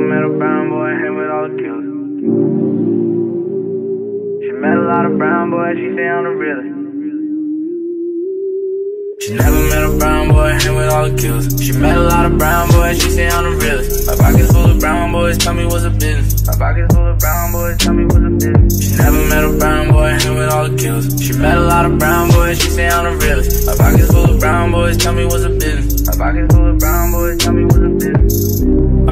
met a brown boy, hang with all the killers. She met a lot of brown boys, she say I'm the realest. She never met a brown boy, hang with all the killers. She met a lot of brown boys, she say I'm the realest. My pockets full of brown boys, tell me what's a business. My pockets full of brown boys, tell me what's a business. She never met a brown boy, hang with all the killers. She met a lot of brown boys, she say I'm the realest. My pockets full of brown boys, tell me what's a business. My pockets full of brown boys, tell me what's a business.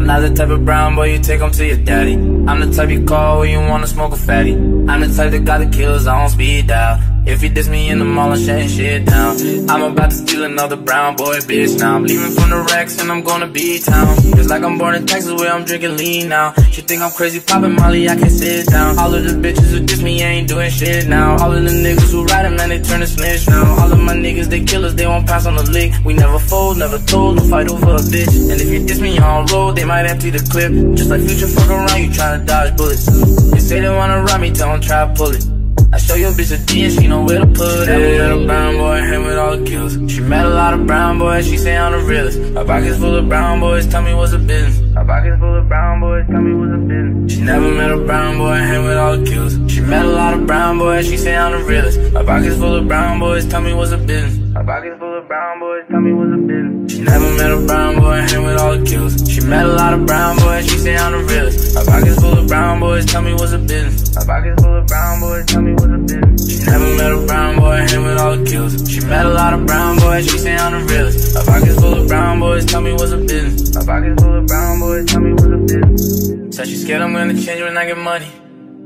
I'm not the type of brown boy you take home to your daddy. I'm the type you call when you wanna smoke a fatty. I'm the type that got the kills I don't speed dial. If you diss me in the mall, I'm shutting shit down. I'm about to steal another brown boy bitch now. I'm leaving from the Rex and I'm gonna B-town. Just like I'm born in Texas where I'm drinking lean now. She think I'm crazy popping Molly, I can sit down. All of the bitches who diss me ain't doing shit now. All of the niggas who ride 'em, man, they turn to snitch now. All of my niggas, they killers, they won't pass on the lick. We never fold, never told, no fight over a bitch. And if you diss me on road, they might empty the clip. Just like Future fuck around, you tryna dodge bullets. They say they wanna rob me, don't try to pull it. I show your bitch a D and she know where to put it. Kills. She met a lot of brown boys, she say I'm the realest. My pockets full of brown boys, tell me what's the business. My pockets full of brown boys, tell me what's the business. She never met a brown boy, hang with all the kills. She met a lot of brown boys, she say I'm the realest. My pockets full of brown boys, tell me what's the business. My pockets full of brown boys, tell me what's the business. She never met a brown boy, hang with all the kills. She met a lot of brown boys, she say I'm the realest. My pockets full of brown boys, tell me what's the business. My pockets full of brown boys, tell me what's the business. All. She met a lot of brown boys, she say I'm the realest. My pockets full of brown boys, tell me what's the business. My pockets full of brown boys, tell me what's the business. Said she scared I'm gonna change when I get money.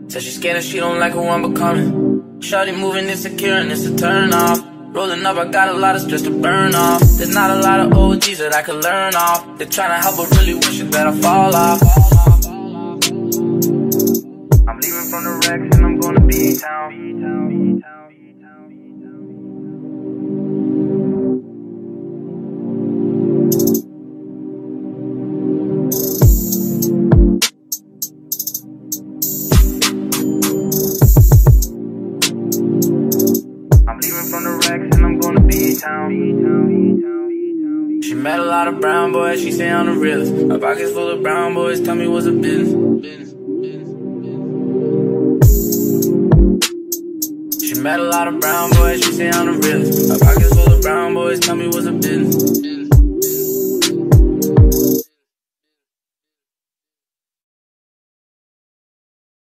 Said she scared that she don't like who I'm becoming. Shawty moving insecure and it's a turn off. Rolling up, I got a lot of stress to burn off. There's not a lot of OGs that I could learn off. They're trying to help, but really wishing that I fall off. I'm leaving from the Rex and I'm gonna be in town. She met a lot of brown boys, she say I'm the realest. My pockets full of brown boys, tell me what's the business. She met a lot of brown boys, she say I'm the realest. My pockets full of brown boys, tell me what's the business.